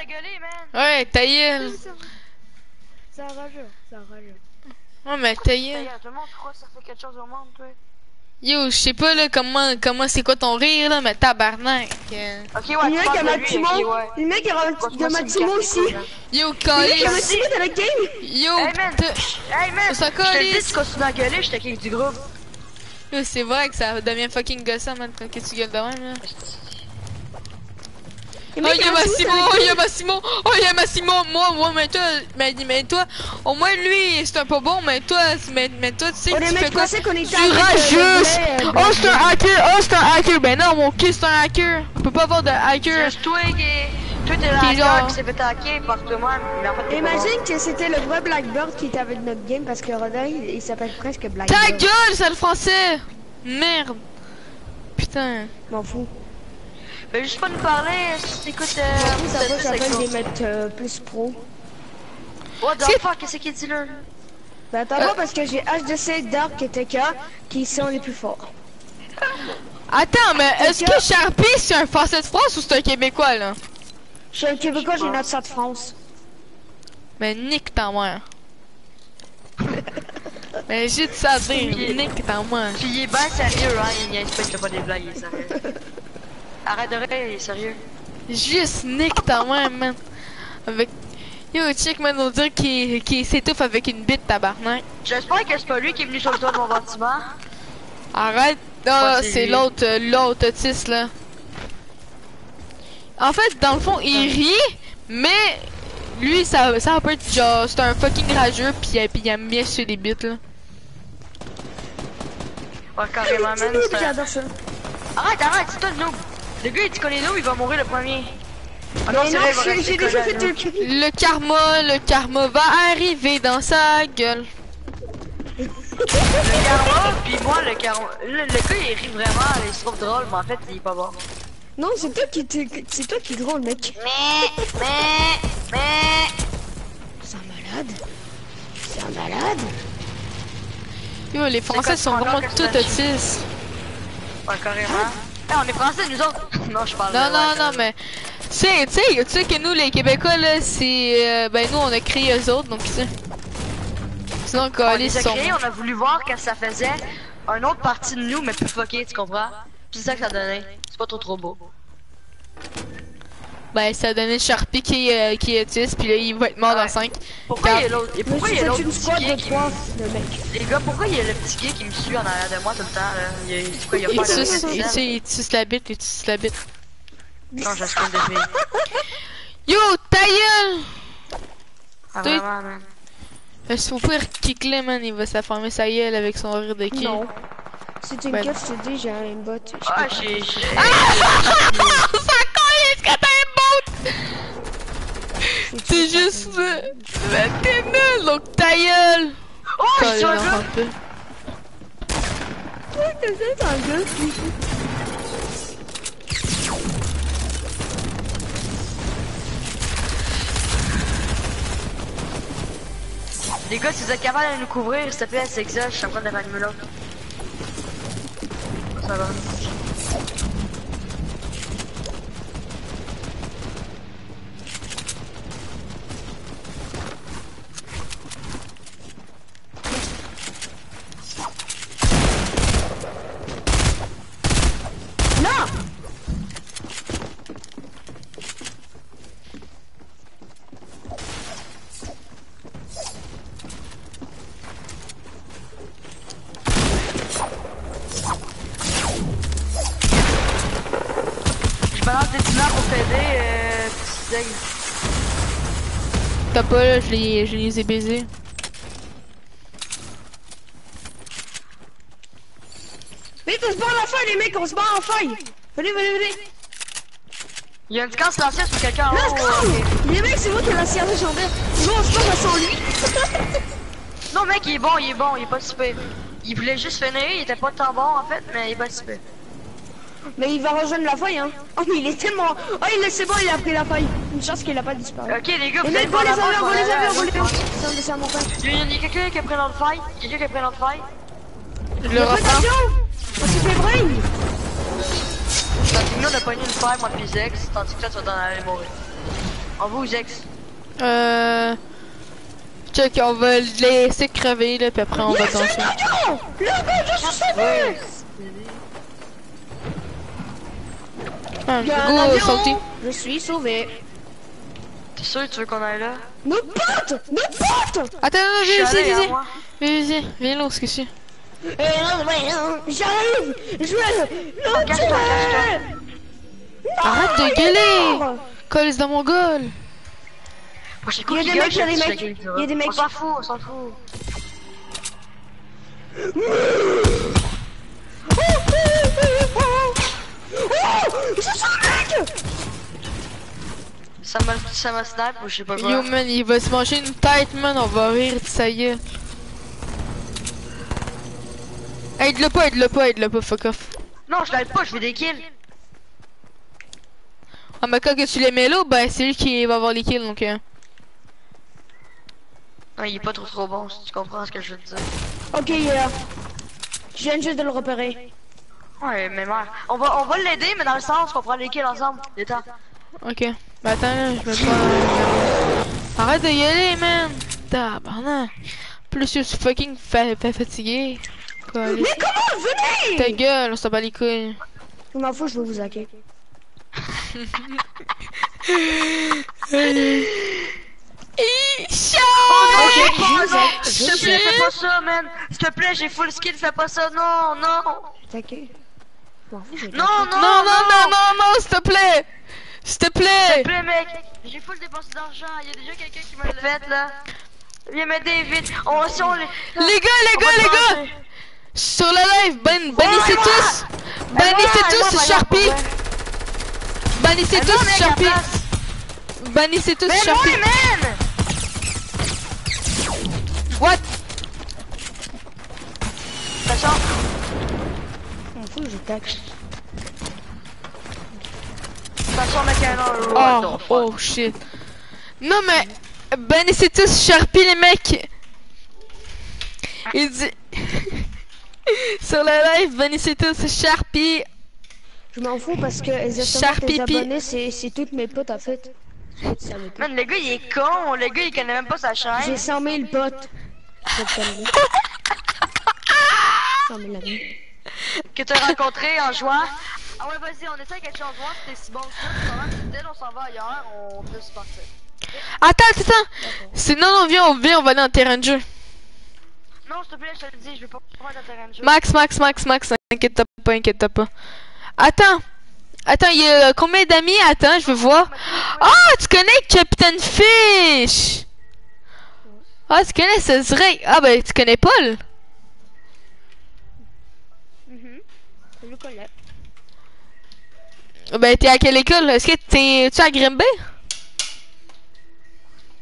t'as gueulé, man. Ouais, ta gueule. C'est rageux, c'est rageux. Ouais, mais ta gueule. Tout le monde croit que ça fait quelque chose au monde, toi. Yo, je sais pas là comment comment c'est quoi ton rire là, mais tabarnak. euh. Ok, ouais, mec parles a de lui, Massimo, ok, ouais. le mec a carte, Yo, a dans game. Yo, Hey, man. Ça Je te dis, tu continues à gueuler, je du groupe. Yo, c'est vrai que ça devient fucking gossant, man, quand tu gueules de même, là. Oh, mec il y a a Massimo oh, la il y a game. Massimo, oh, il y a Massimo. Moi, moi, mais toi, mais, mais toi, au moins lui, c'est un pas bon, mais toi, mais, mais toi, tu sais Oh, tu fais quoi? Tu rageuse! Oh, c'est un hacker! Oh, c'est un hacker! Ben non, mon cul, c'est un hacker! On peut pas avoir de hacker! Toi qui est. Toi, t'es le Qui hacker genre- qui s'est fait hacker par toi-même. Mais en fait, t'es pas bon. Imagine que c'était le vrai Blackbird qui était avec notre game parce que Rodin il, il s'appelle presque Ta Blackbird. gueule, c'est le français! Merde! Putain! M'en fous. Ben, juste pas nous parler, écoute, euh. M'en fous, ça c'est- va, ça les mettre euh, plus pro. What the fuck, qu'est-ce qu'il dit là? Ben attends Euh. pas parce que j'ai HDC, Dark et TK qui sont les plus forts. Attends, mais est-ce que Sharpie c'est un français de France ou c'est un québécois là? Je suis un Québécois, j'ai notre ça de France. Mais nique ta mère! mais j'ai de ça dire, nique ta mère! Puis il est bien sérieux, hein, il il fait pas des blagues, il est sérieux. Arrête de rire, il est sérieux. Juste nique ta mère, man! Avec. Yo, check, man, on dirait qu'il qu'il s'étouffe avec une bite tabarnak. J'espère que c'est pas lui qui est venu sur le toit de mon bâtiment. Arrête! Non, Ouais, c'est l'autre, l'autre autiste là. En fait, dans le fond, il rit, mais lui, ça, ça peut être genre, c'est un fucking rageux, pis, euh, pis il aime bien sur les bits là. Ouais, carrément, man. Un- J'adore ça. Arrête, arrête, c'est toi le noob. Le gars, il qu'on est noob, il va mourir le premier. Ah non, non, j'ai déjà fait nous. le cri. Le karma, le karma va arriver dans sa gueule. Le karma, pis moi, le karma. Le, le gars, il rit vraiment, il se trouve drôle, mais en fait, il est pas bon. Non, c'est toi qui t'es- c'est toi qui est drôle, mec. Mais, mais, mais. C'est un malade. C'est un malade. Yo, les Français sont vraiment tout autistes. Ouais, carrément. Eh, on est français, nous autres. non, je parle Non, de- non, ouais, non, mais. Tu sais, tu sais, tu sais que nous, les Québécois, là, c'est. euh, ben, nous, on a créé eux autres, donc, tu sais. Sinon, On calé, les a créés, on a voulu voir que ça faisait un autre partie de nous, mais plus fucké, tu comprends? Puis c'est ça que ça donnait. C'est pas trop trop beau. Ben, ça a donné Sharpie qui, est, euh, qui est autiste, puis là, il va être mort Ouais. dans 5. Pourquoi il y a l'autre? Pourquoi il y a l'autre une petit de qui me... le mec. Les gars, pourquoi il y a le petit gay qui me suit en arrière de moi tout le temps, là? Il y a... Pourquoi il y a Il pas de suce, il, scène? suce- il suce la bite, il suce la bite. Non, suis de fille. Yo, ta gueule! Ah, Toi- vraiment, man. Faut pas kickler, man? Il va s'affamer sa gueule avec son rire de qui? Non. Si tu Ben- me je te dis, j'ai un bot. Je Ah, j'ai... j'ai- C'est juste... T'es nul, donc ta gueule! Oh, je suis un peu. Les gars, si vous êtes capables de nous couvrir, s'il te plaît, c'est que ça, je suis en train de rallumer l'autre. Ça va. Non Je balance des dinars pour t'aider, euh, petit aigle. T'as pas, là, je les, je les ai baisés. Vite, on se bat en faille, les mecs, on se bat en faille Venez, venez, venez Il y a une casse lancière sur quelqu'un en Let's go. Les mecs, c'est moi qui ai lancé un légendaire Nous, on se bat sans lui Non, mec, il est bon, il est bon, il est pas super. Il voulait juste finir, il était pas tant bon en fait, mais il est pas super. Mais il va rejoindre la faille, hein Oh, mais il est tellement... Oh, il est, c'est bon, il a pris la faille Une chance qu'il a pas disparu Ok, les gars, Les vous allez voir les go les là, les aveurs C'est un dessin mon frère Il y a, il y a quelqu'un qui a pris fight, quelqu'un qui a pris. Je le. Attention On s'est fait brain Tandis que nous on a pogné une fight, moi pis Zex, tandis que toi tu vas t'en aller mourir. On va aux ex. Euh... Check, on va le laisser crever, là, puis après on va danser. Le gars, je suis sauvé Ah, go, sauter. Je suis sauvé. T'es sûr que tu veux qu'on aille là? Notre pote Notre pote Attends, non, non, viens ici, viens hein, ici. Viens ici, viens là, ce que c'est. Eh, non, non, J'arrive Je vais le Cache-toi, cache-toi. tuer Arrête de gueuler Colle dans mon j'ai Il y a des mecs, il y a des mecs. Il y a des mecs. On s'en fout, on s'en fout. Oh Je suis un mec Ça m'a, ça m'a snap ou je sais pas quoi. Yo man, il va se manger une tête man, on va rire ça y est. Aide-le pas, aide-le pas, aide-le pas, fuck off. Non, je l'aide pas, je fais des kills. Ah mais quand que tu les mets là, ben c'est lui qui va avoir les kills donc euh. Non, il est pas trop trop bon, si tu comprends ce que je veux te dire. Ok, il est là. Je viens juste de le repérer. Ouais, mais merde. On va, on va l'aider, mais dans le sens qu'on prend les kills ensemble. Détends. Ok. Bah attends, je vais pas... Arrête de y aller man Tabarnak Plus je suis fucking fa fa- fatigué. Quoi, Mais comment Venez? Ta gueule, on s'en bat les couilles. Je m'en fous, je vais vous hacker. Isha vous non, S'il te plaît, fais pas ça, man. S'il te plaît, j'ai full skill, fais pas ça. Non, non. Vais Non, non, Non, non, non, non, non, s'il te plaît S'il te S'il te plaît plaît, mec. J'ai full dépensé d'argent. Il y a déjà quelqu'un qui m'a fait, là. Viens m'aider vite. On, on les... Les gars, les on gars, va les gars manger. Sur la live, ban bannissez tous Bannissez tous Sharpie Bannissez tous Sharpie. Bannissez tous Sharpie man. What? Ça sort. Fous, je t'hack. Ça sort, mec, un Oh, oh shit Non mais Bannissez tous Sharpie les mecs Il dit Sur la live, bannissez tous Sharpie Je m'en fous parce que exactement tes abonnés, c'est c'est toutes mes potes en fait. Man, le gars, il est con. Le gars, il connaît même pas sa J'ai chaîne. 100 000 potes. Je vais te calmer. 100 000 amis. Que t'as rencontré en jouant? Ah ouais, vas-y, on essaie quelque chose. Voir si t'es si bon que ça. On s'en va ailleurs. On peut se partir. Attends, attends, attends C'est non, non, viens, on vient, on va aller en terrain de jeu Non, s'il te plaît, je te le dis, je vais pas prendre un terrain de jeu. Max, Max, Max, Max, inquiète pas, inquiète pas. Attends, attends, il y a combien d'amis? Attends, je veux voir. Ah, tu connais Captain Fish? Ah, tu connais ce serait... Ah, ben, tu connais Paul? Mhm. Je le connais. Ben, t'es à quelle école? Est-ce que t'es... Tu es à Grimby?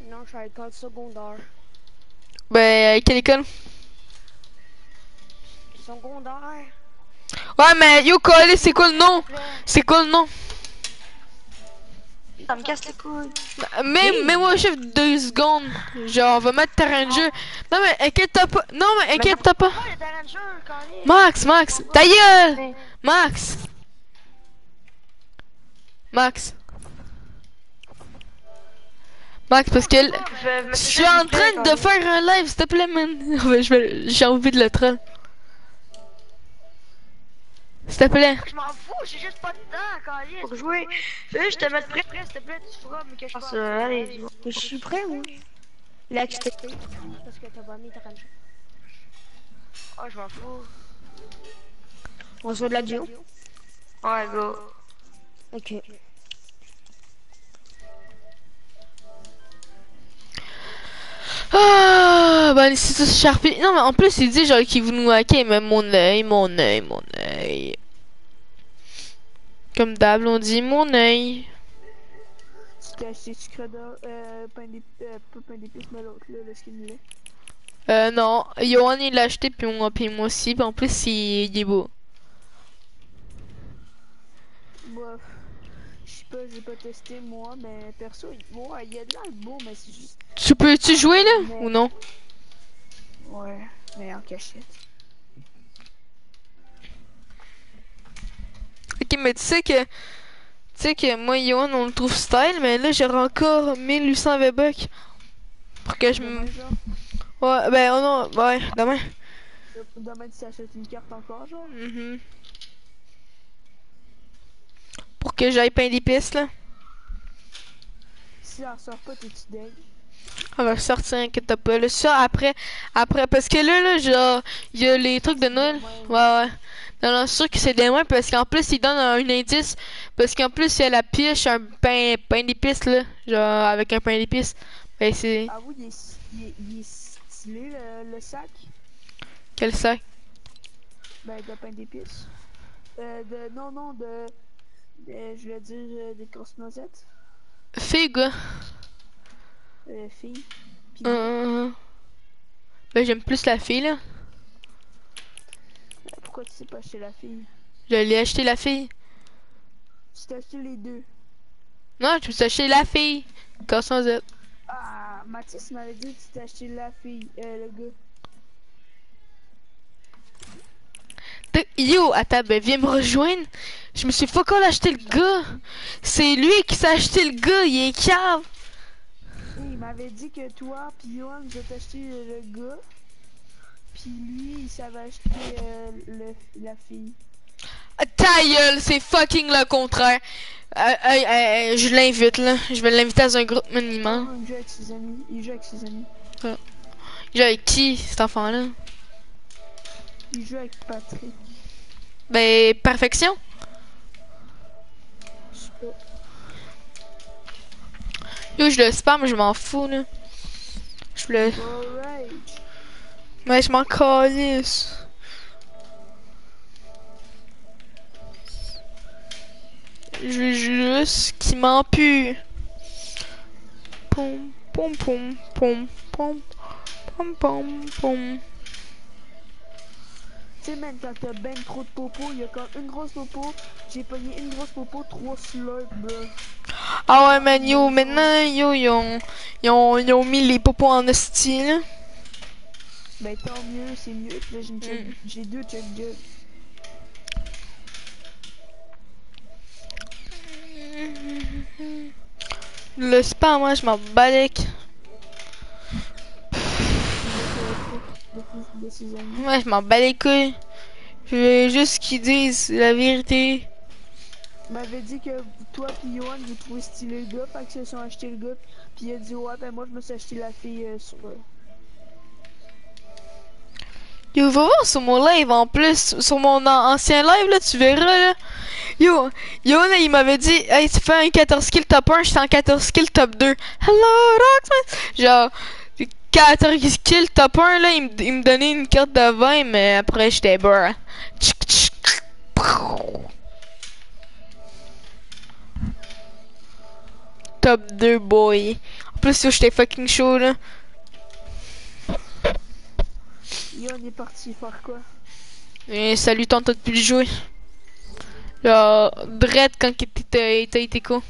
Non, je suis à l'école secondaire. Ben, à quelle école? Secondaire Ouais, mais yo, Cole, c'est quoi le nom? C'est quoi le nom? Ça me casse les couilles. Mets, mets-moi au chiffre deux secondes. Genre, on va mettre terrain de jeu. Non, mais inquiète-toi pas. Non, mais inquiète-toi pas. Max, Max, ta gueule Max Max Max, parce que Je, je suis en train de faire un live, s'il te plaît, man. Je J'ai envie de le troll. S'il te plaît. Je m'en fous, j'ai juste pas de temps, Connie. Pour jouer. Juste te mettre prêt, prêt, s'il te plaît, tu feras, mais que je allez, je suis prêt, moi. Il a accepté. Parce que t'as pas mis ta range. Oh, je m'en fous. On se voit de la duo. Ouais, go. Ok. Ah, bah, c'est tout Sharpie. Non, mais en plus, il dit genre qu'il veut nous hacker, mais mon œil, mon œil, mon œil. Comme d'hab, on dit mon œil. Euh, euh. Euh, non. Johan, il l'a acheté, puis moi, puis moi aussi. Puis en plus, il, il est beau. Bof. Je sais pas, j'ai pas testé moi, mais perso, il, ouais, il y a de beau, mais c'est juste. Tu peux-tu jouer, là, ou non? Ouais, mais en cachette. Ok, mais tu sais que... Tu sais que moi, Yohan, on le trouve style, mais là, j'aurai encore 1800 V-Bucks. Pour que je me... Ouais, ben, oh non, ouais, demain. demain, tu t'achètes une carte encore, genre? Mhm. Pour que j'aille peindre les pistes, là. Si elle sort pas, t'es-tu deg? On va sortir, inquiète pas. Là, ça, après, après, parce que là, là, genre, il y a les trucs de Noël. Ouais, ouais. Non, non, c'est sûr que c'est des moins parce qu'en plus, ils donnent un, indice. Parce qu'en plus, il y a la pioche, un pain, pain d'épices, là. Genre, avec un pain d'épices. Ben, c'est. Ah oui, il est, il est, il est stylé, le, le sac. Quel sac? Ben, de pain d'épices. Euh, de, non, non, de, de je vais dire, euh, des grosses noisettes. Fille, gars. Euh, fille. Puis, Euh... Ben, j'aime plus la fille, là. pourquoi tu sais pas acheter la fille? Je l'ai acheté la fille. Tu t'as acheté les deux. Non, je me suis acheté la fille. Sans Z. Ah, Mathis m'avait dit que tu t'as acheté la fille, euh, le gars. Yo, attends, ben viens me rejoindre. Je me suis fuck all acheté le gars. C'est lui qui s'est acheté le gars, il est cave. Il m'avait dit que toi, puis Yohan, vous avez acheté le, gars. Puis lui, il savait acheter euh, le, la fille. Ah, Ta gueule, c'est fucking le contraire. Euh, euh, je l'invite là. Je vais l'inviter dans un groupe minimum. Il joue avec ses amis. Il joue avec ses amis. J'ai avec qui cet enfant là Il joue avec Patrick. Ben perfection. Yo, je le spam, je m'en fous là. Je le. Mais je m'en calisse. Je veux juste qu'il m'en pue. Pom, pom, pom, pom, pom, pom, pom, pom. Tu sais, man, quand t'as ben trop de popo, il y a comme une grosse popo. J'ai pogné une grosse popo, trois slurps, bro. Ah ouais, man, yo, maintenant, yo, ils ont, ils ont, ils ont mis les popos en hostie, là. Ben tant mieux, c'est mieux. Puis là, j'ai deux chug jug. Le spam, moi, je m'en balèque. De, de ses amis. Ouais, je m'en bats les couilles. Je veux juste qu'ils disent la vérité. M'avait dit que toi pis Yohan, vous trouvez stylé le gars, fait qu'ils se sont acheté le gars. Puis il a dit, ouais, ben moi, je me suis acheté la fille euh, sur. euh, Yo, va voir sur mon live en plus, sur mon an- ancien live là, tu verras là. Yo, yo là, il m'avait dit, hey, tu fais un 14 kill top 1, j'étais en 14 kill top 2. Hello, Roxman! Genre, 14 kill top 1 là, il me, il me donnait une carte de 20, mais après j'étais beurre. Pow. Top 2 boy. En plus, yo, j'étais fucking chaud là. Yohan est parti faire quoi? Et salut, tente de plus jouer. Genre, Brett quand il était, il était quoi?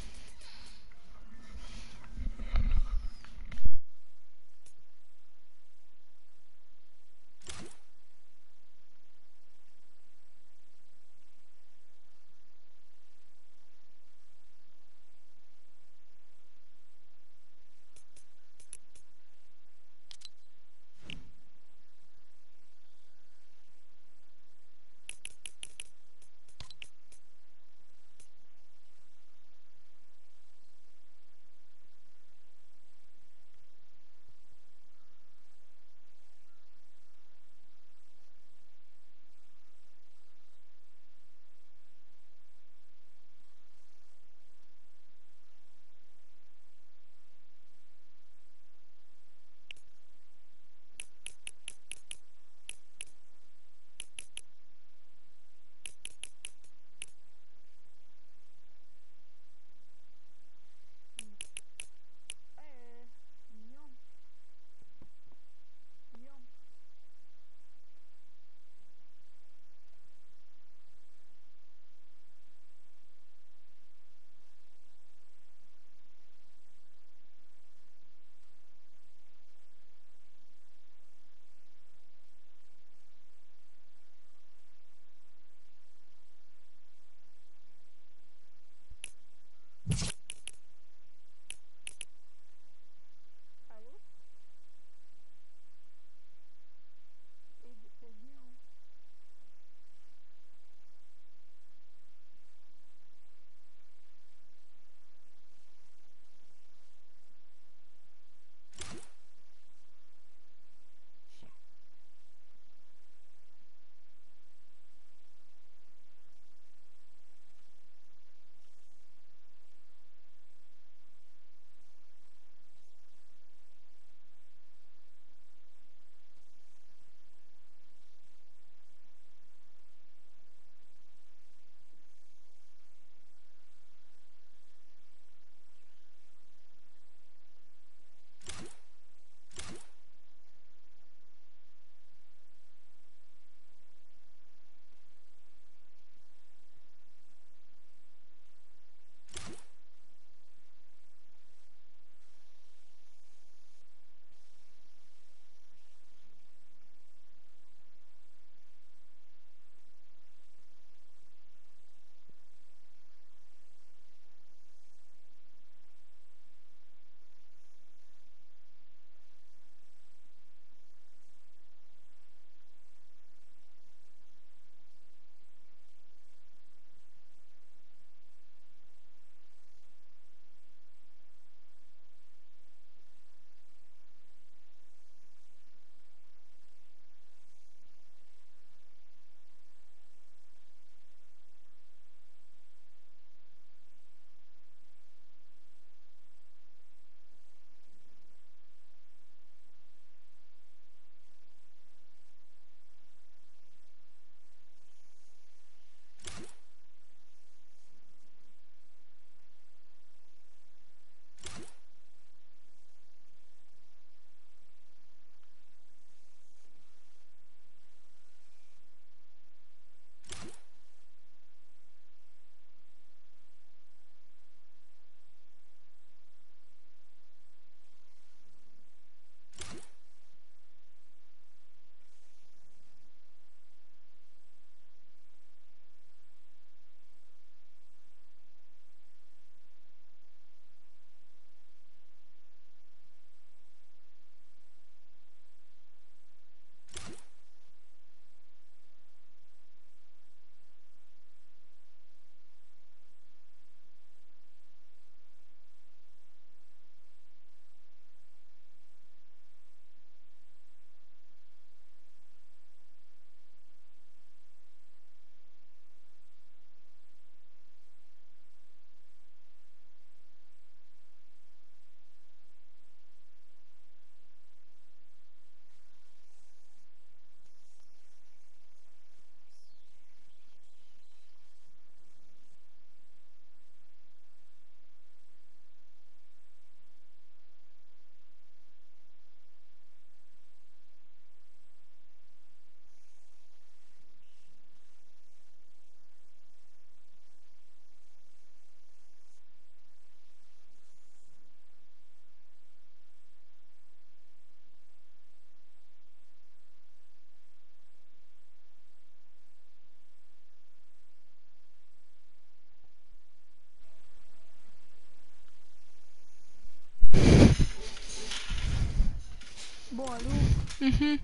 C'était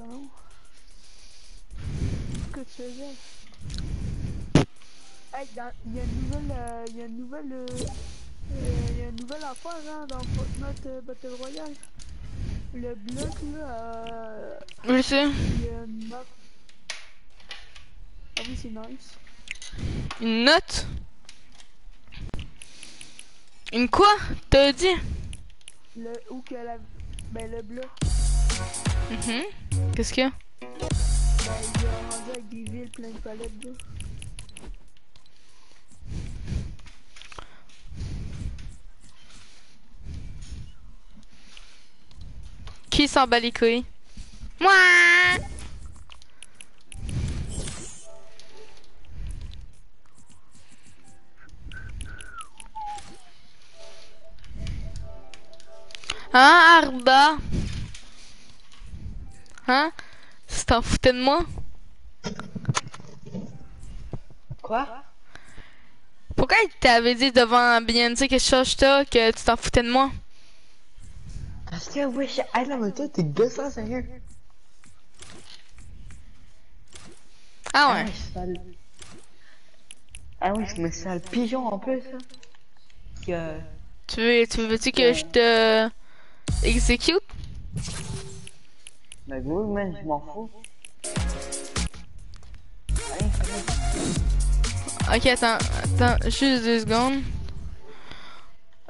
long. Qu'est-ce que tu faisais? Hey, il y a une nouvelle, euh, il y a une nouvelle, euh, euh, il y a une nouvelle affaire, hein, dans Fortnite euh, Battle Royale. Le bloc, là, euh, y a une. Ah oui, c'est nice. Une note? Une quoi? T'as dit? Le, où que la, ben le bloc, Mhm. Qu'est-ce qu'il y a? Ben il est rendu avec des villes pleines de palettes, là. Qui s'en bat les couilles? Moi Hein, Arda Hein? Tu t'en foutais de moi? Quoi? Pourquoi il t'avait dit devant Beyoncé que je cherche toi que tu t'en foutais de moi? Parce que, wesh, ah non, mais toi, t'es gossant, sérieux. Ah ouais. sale. Ah oui, je me sale pigeon en plus, hein. Que... Tu veux, tu veux-tu que je te exécute Bah oui, man, je m'en fous. Allez, allez. Ok, attends, attends, juste deux secondes.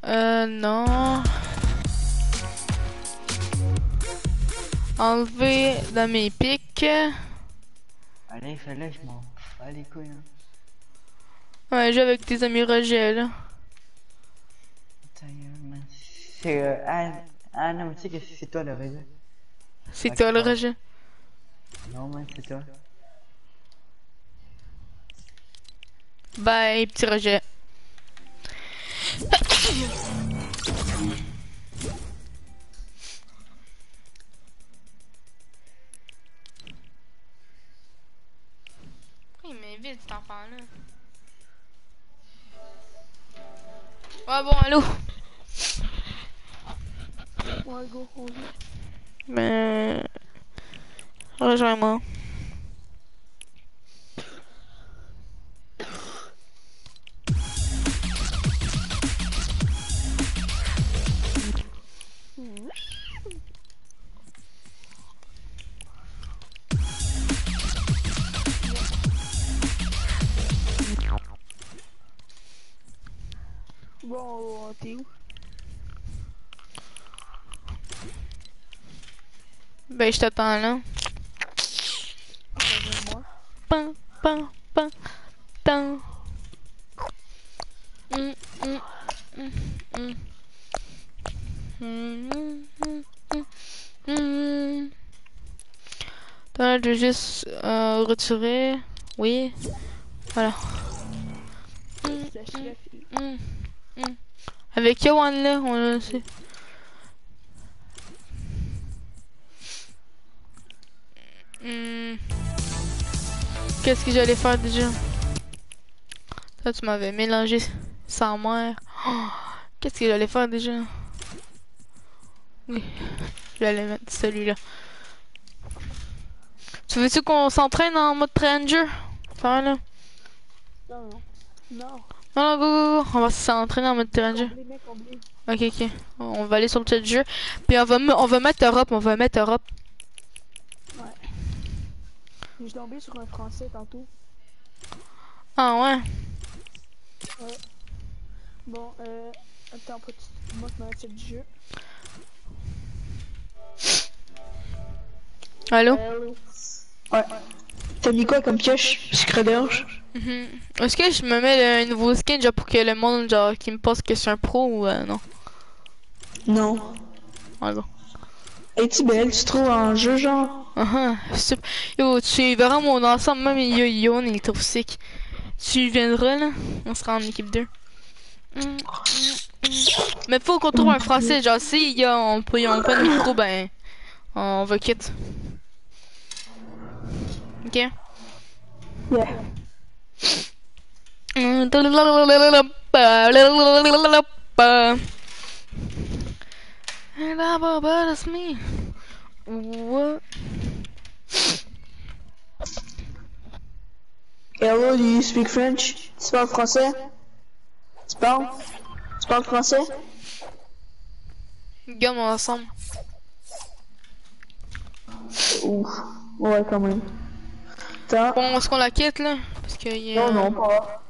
Euh, non. Enlever dans mes pics. Allez, fais-le, je m'en bats les couilles, hein. Ouais, joue avec tes amis Roger, là. C'est, euh, ah, non, mais tu sais que c'est toi le réseau. C'est toi, le. Roger. Non, man, c'est toi. Bye, petit Roger. Il m'invite, cet enfant-là. Ouais, bon, allô? Ouais, go, on joue. Ben. Rejoins-moi. Bon, t'es Ben, je là. Mm, mm, mm, mm, mm. Attends, je vais juste euh. Oui. Voilà. Avec Yohan là, on le sait. Qu'est-ce que j'allais faire déjà? Toi, tu m'avais mélangé sans mère. Oh, Qu'est-ce que j'allais faire déjà? Oui, j'allais mettre celui-là. Tu veux-tu qu'on s'entraîne en mode Ranger? Faire là? Non, non. Non. Non, go, go, go. On va s'entraîner en mode Ranger. Comblé, mec, comblé. Ok, ok. On va aller sur le chat de jeu. Puis on va, on va mettre Europe, on va mettre Europe. Je suis tombé sur un français tantôt. Ah ouais? Bon, euh. Attends, petit. Moi, je me du jeu. Allô? Ouais. T'as mis quoi comme pioche? Screderge Mhm. Est-ce que je me mets le nouveau skin genre pour que le monde genre qui me pense que c'est un pro ou euh, non? Non. Ouais, bon. Es-tu belle? Tu trouves en jeu, genre? Ah ah, sup- Yo, tu verras mon ensemble, même yo yo, il est trop sick. Tu viendras là, on sera en équipe 2. Mm, mm, mm. Mais faut qu'on trouve un français, genre si y a, on peut, on peut un micro, ben on va quitte. Ok? Yeah. me. What? Hello, do you speak French? Tu parles français? Tu parles? Tu parles français? Gamme ensemble. Ouf. Ouais, quand même. Attends. Bon, est-ce qu'on la quitte là? Parce y a... Non, non, pas.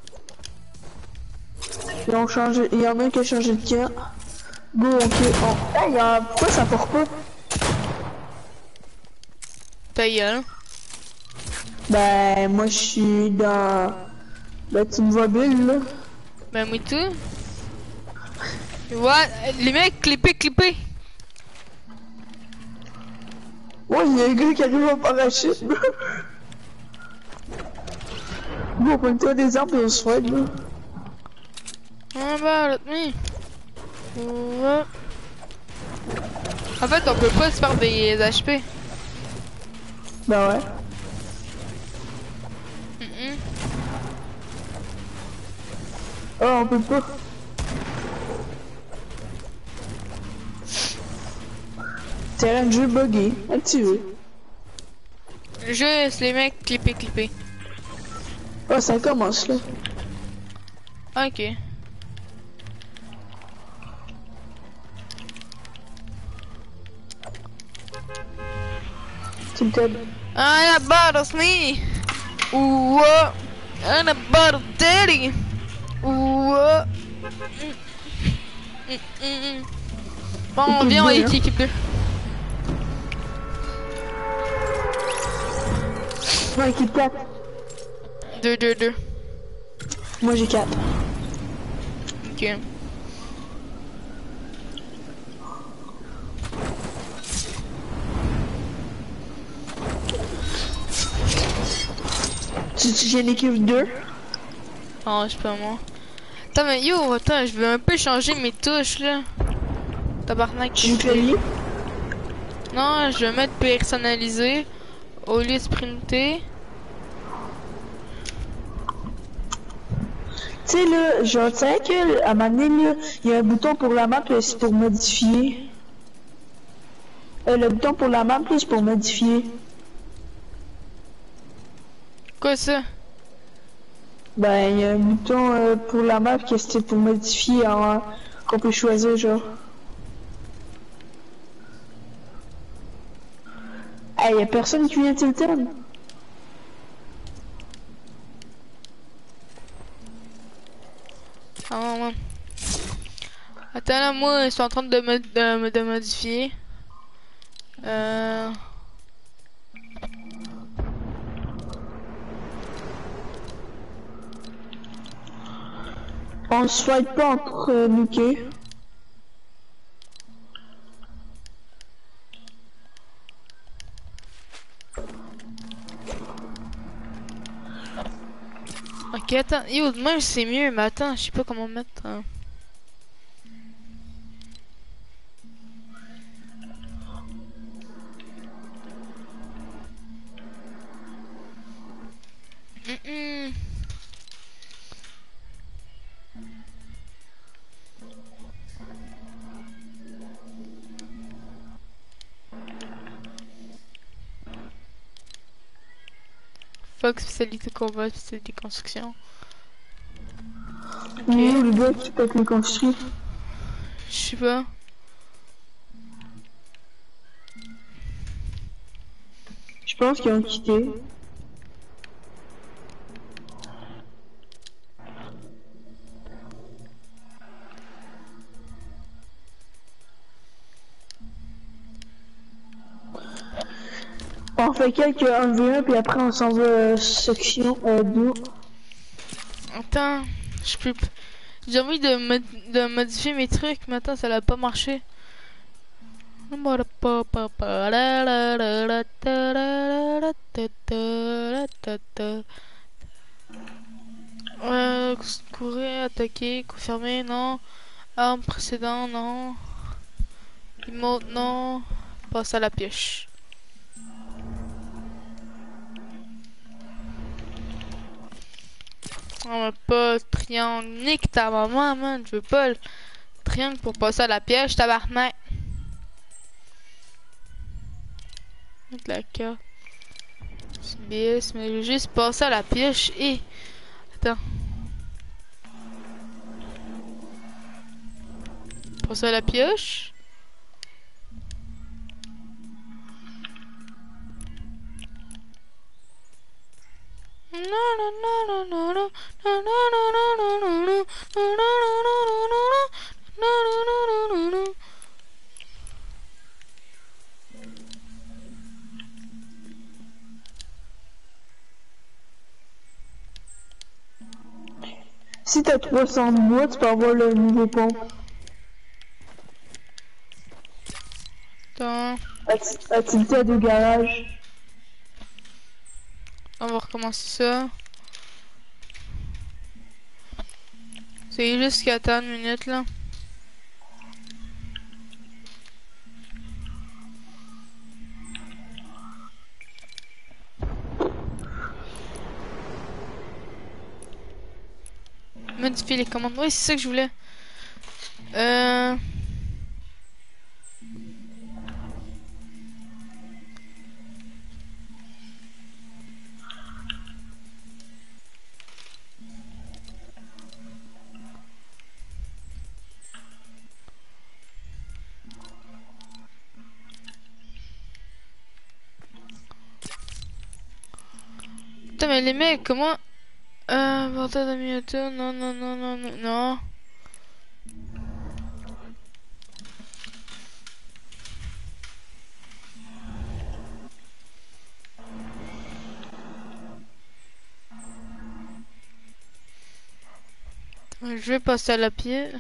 Ils ont changé. Il y en a un qui a changé de camp. Go, ok. Oh. Hey, y a... Pourquoi ça part pas? Ta gueule. Ben, moi, je suis dans. Ben, tu me vois bulle, là. Ben, moi tout. Ouais, les mecs, clippez, clippez. Ouais, il y a un gars qui arrive en parachute. Bon, pointe-toi des arbres et on se fait, là. Ah bah, let me. Ouais. En fait, on peut pas se faire des HP. Ben ouais. Mm -mm. Oh, on peut pas. Terrain de jeu buggé. Activé. Juste les mecs, clippez, clippez. Oh, ça commence, là. Ok. Tu me t'aides. Ah, that bothers me. Ooh, uh, and a bottle daddy. Ooh, uh. Mm, mm, mm. Bon, on vient, on équipe 2. Moi, équipe 4. 2, 2, 2. Moi, j'ai 4. Ok. Tu, tu j'ai une équipe 2. Oh, c'est pas moi. Attends, mais yo, attends, je veux un peu changer mes touches là. Tabarnak. Tu lui. Non, je vais mettre personnalisé au lieu de sprinter. Tu sais, là, tu sais que, à un moment donné, là, il y a un bouton pour la map, c'est pour modifier. Euh, le bouton pour la map, c'est pour modifier. Quoi ça? Ben, il y a un bouton euh, pour la map que c'était pour modifier en, qu'on peut choisir, genre. Hey, y a personne qui vient Tilton. Ah ouais. Attends là, moi, ils sont en train de, me, de, me- de modifier. Euh... On fight pas entre euh, ok? Attends. Yo, même c'est mieux, mais attends, je sais pas comment mettre. hein. Spécialité combat, spécialité construction. Est où le gars qui peut les construire? Je sais pas. Je pense qu'ils ont quitté. Quelques 1v1 puis après on s'en va euh, section euh, 2. Attends, je peux. J'ai envie de, mo- de modifier mes trucs, mais attends, ça n'a pas marché. Euh, courir, attaquer, confirmer, non. Arme précédent, non. Emote, non. Passe à la pioche. On va pas triangle. Nique ta maman, man. Je veux pas le triangle pour passer à la piège, tabarnak. Mettre la carte. BS, mais je vais juste passer à la piège et. Attends. Passer à la pioche. Si t'as 300 mois, tu peux avoir le nouveau pont. Attends, Acti- Activité de garage. On va recommencer ça. C'est juste qu'à attendre une minute là. Modifier les commandes. Oui, c'est ça que je voulais. Euh... mais les mecs, comment... Euh, portable de miniature, non, non, non, non, non, non. Je vais passer à la pied.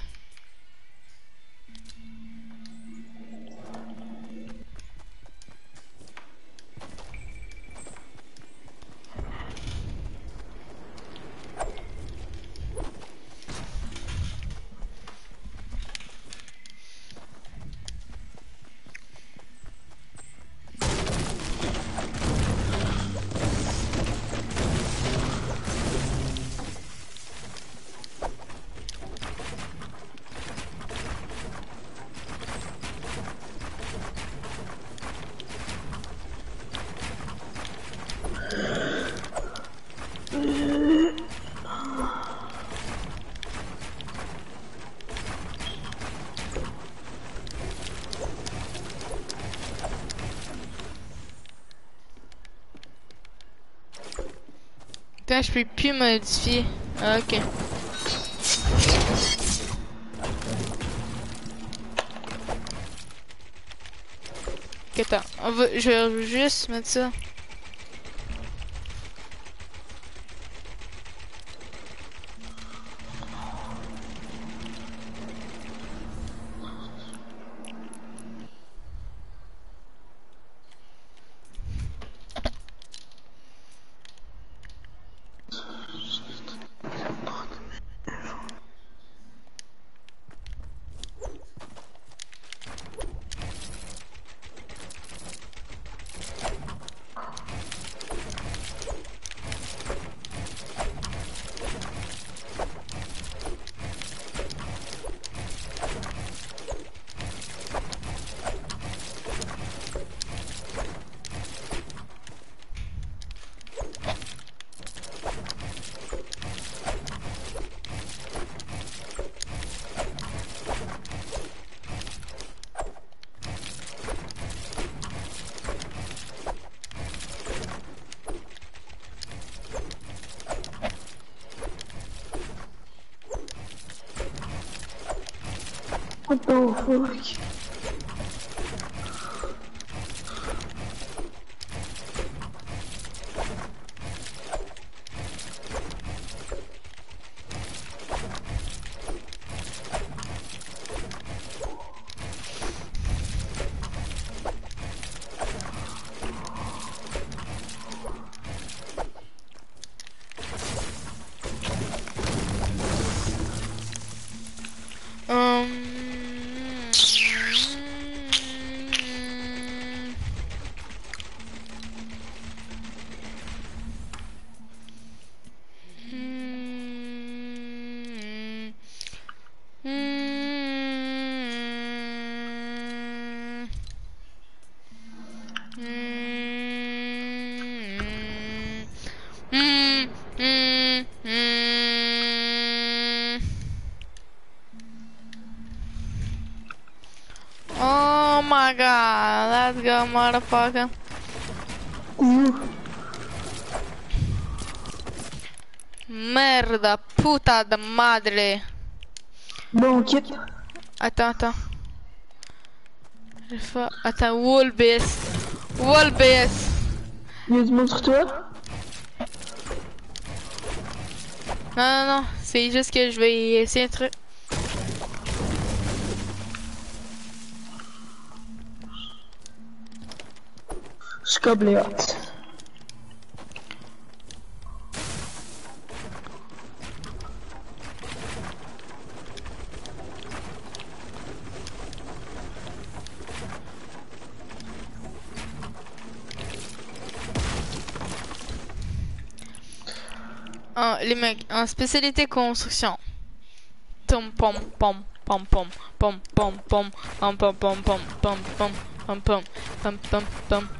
Je peux plus modifier. Ah, ok. Ok, attends. On va, je vais juste mettre ça. What the fuck? let's go, motherfucker. Merda, puta da madre. Bom, que... Attends, tá, tá. attends. Tá, attends, wall BS. Wall BS. Montre-toi. Não, não. C'est juste que je vais essayer un truc. Ah, les mecs, en spécialité construction. Tom pom pom pom pom pom pom pom pom pom pom pom pom pom pom pom pom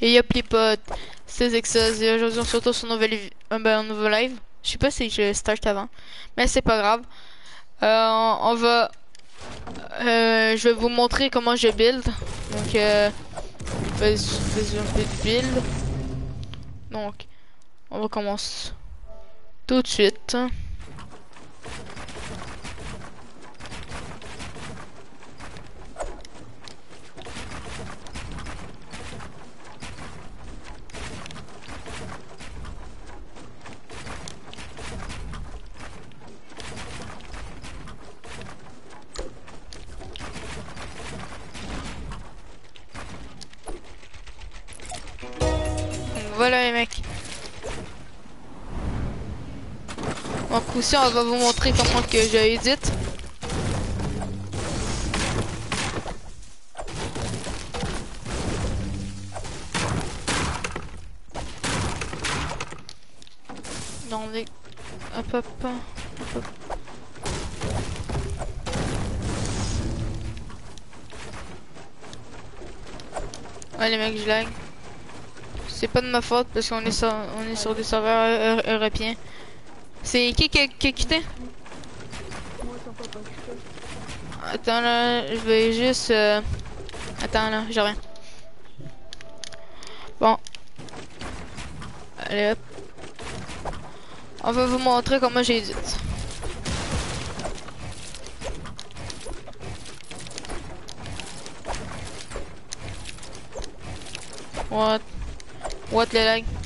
Et y'a les potes, c'est Exos, et aujourd'hui on se retrouve sur un nouvel, ben, un nouveau live. Je sais pas si je start avant, mais c'est pas grave. Euh, on va, euh, je vais vous montrer comment je build. Donc, euh, fais, build. Donc, on va commencer tout de suite. Voilà les mecs. Donc aussi on va vous montrer comment que j'édite. Dans les... Hop hop hop hop. Ouais les mecs je lag. Pas de ma faute parce qu'on est sur, on est sur des serveurs eu- européens. C'est qui qui a, qui a quitté? Attends là, je vais juste... euh, Attends là, j'ai rien. Bon. Allez hop. On va vous montrer comment j'édite. What? What did I?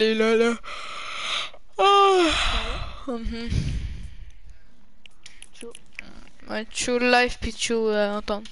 aller là, là. Oh. Mm -hmm. Ouais, tu live puis tu euh, entendre.